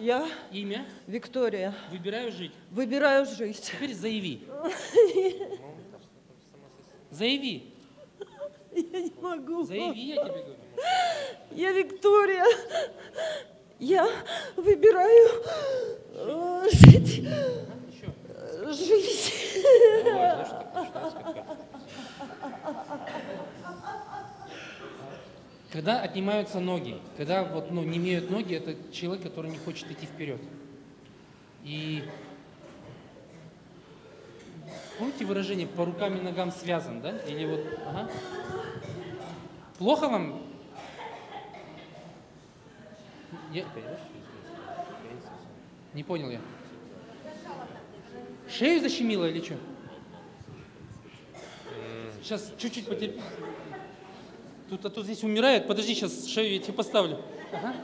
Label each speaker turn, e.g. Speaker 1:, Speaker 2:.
Speaker 1: Я,
Speaker 2: Имя.
Speaker 1: Виктория,
Speaker 2: Выбираю жить.
Speaker 1: выбираю жить.
Speaker 2: Теперь заяви. Заяви.
Speaker 1: Я не могу.
Speaker 2: Заяви, я тебе говорю.
Speaker 1: Я Виктория. Я выбираю э, жить. Э, Жить.
Speaker 2: Когда отнимаются ноги, когда вот, ну, не имеют ноги, это человек, который не хочет идти вперед. И помните выражение «по рукам и ногам связан», да? Или вот, ага. Плохо вам? Не понял я. Шею защемило или что? Сейчас чуть-чуть потерпи. Тут, а то здесь умирает. Подожди, сейчас шею я тебе поставлю. Ага.